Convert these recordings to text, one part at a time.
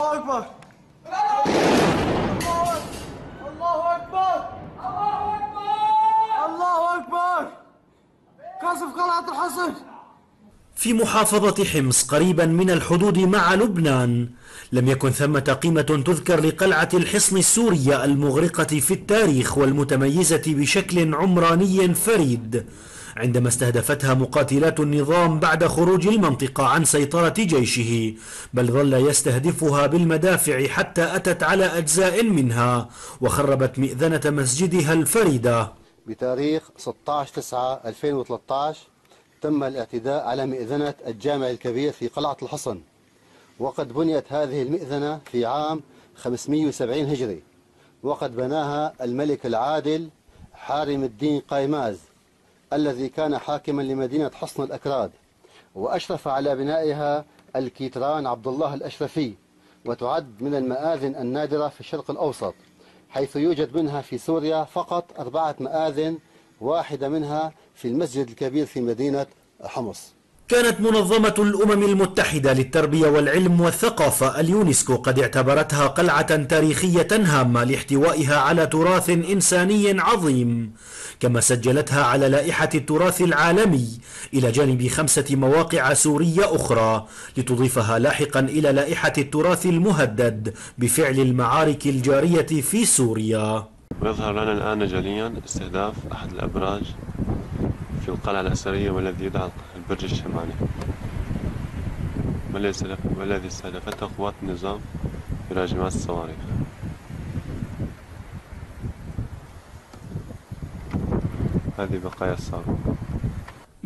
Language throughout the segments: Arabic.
أكبر الله أكبر. الله أكبر. الله أكبر. قصف قلعة الحصن في محافظة حمص قريبا من الحدود مع لبنان لم يكن ثمة قيمة تذكر لقلعة الحصن السورية المغرقة في التاريخ والمتميزة بشكل عمراني فريد. عندما استهدفتها مقاتلات النظام بعد خروج المنطقة عن سيطرة جيشه بل ظل يستهدفها بالمدافع حتى أتت على أجزاء منها وخربت مئذنة مسجدها الفريدة. بتاريخ 16 9 2013 تم الاعتداء على مئذنة الجامع الكبير في قلعة الحصن وقد بنيت هذه المئذنة في عام 570 هجري وقد بناها الملك العادل حارم الدين قايماز الذي كان حاكما لمدينة حصن الأكراد وأشرف على بنائها الكيتران عبد الله الأشرفي وتعد من المآذن النادرة في الشرق الأوسط حيث يوجد منها في سوريا فقط أربعة مآذن واحدة منها في المسجد الكبير في مدينة حمص. كانت منظمة الأمم المتحدة للتربية والعلم والثقافة اليونسكو قد اعتبرتها قلعة تاريخية هامة لاحتوائها على تراث إنساني عظيم كما سجلتها على لائحة التراث العالمي إلى جانب خمسة مواقع سورية أخرى لتضيفها لاحقا إلى لائحة التراث المهدد بفعل المعارك الجارية في سوريا. ويظهر لنا الآن جليا استهداف أحد الأبراج في القلعة الأثرية والذي يدعى البرج الشمالي والذي استهدفته قوات النظام براجمات الصواريخ. هذه بقايا الصاروخ.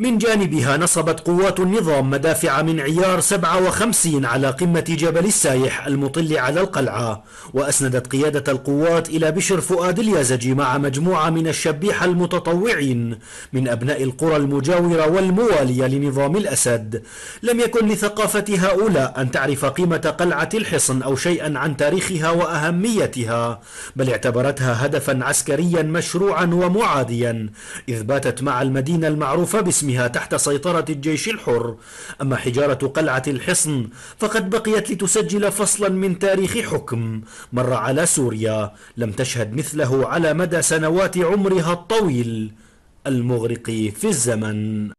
من جانبها نصبت قوات النظام مدافع من عيار 57 على قمة جبل السايح المطل على القلعة وأسندت قيادة القوات إلى بشر فؤاد اليازجي مع مجموعة من الشبيحة المتطوعين من أبناء القرى المجاورة والموالية لنظام الأسد. لم يكن لثقافة هؤلاء أن تعرف قيمة قلعة الحصن أو شيئا عن تاريخها وأهميتها بل اعتبرتها هدفا عسكريا مشروعا ومعاديا إذ باتت مع المدينة المعروفة باسم اسمها تحت سيطرة الجيش الحر. أما حجارة قلعة الحصن فقد بقيت لتسجل فصلا من تاريخ حكم. مر على سوريا لم تشهد مثله على مدى سنوات عمرها الطويل المغرق في الزمن.